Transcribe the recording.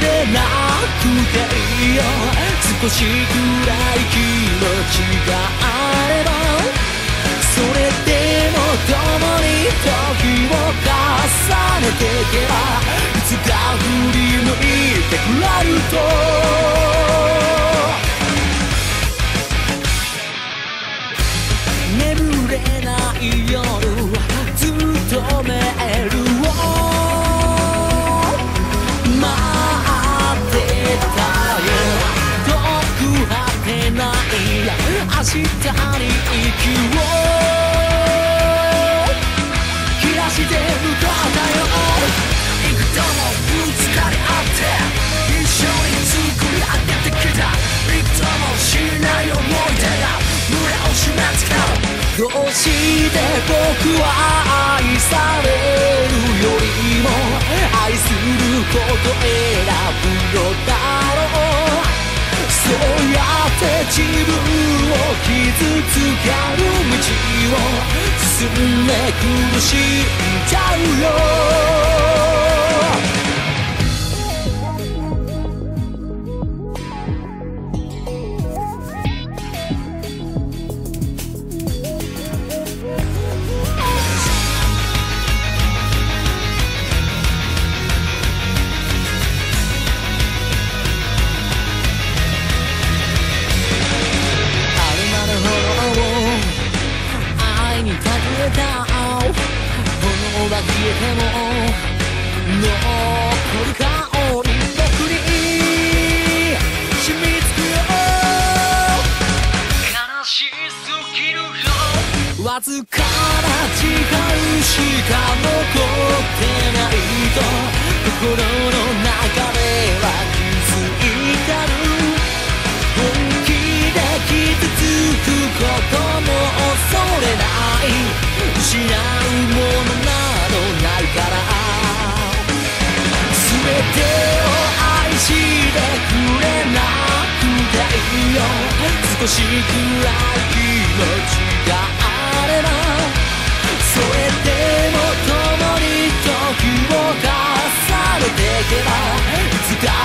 れなくていいよ。少しくらい気持ちがあれば。それでも共に時を重ねていけばいつか振り向いてくれると。ない明日に息を切らして向かったよ幾度もぶつかり合って一緒に作り上げてきた。幾度もしない思い出が胸を締め付けるどうして僕は愛されるよりも愛すること選自分を傷つける道を進んで苦しんじゃうよ。わずかな時間しか残ってないと心の中では気づいてる本気で傷つくことも恐れない失うもの少しくらい気持ちがあればそれでも共に時を重ねていけばいつか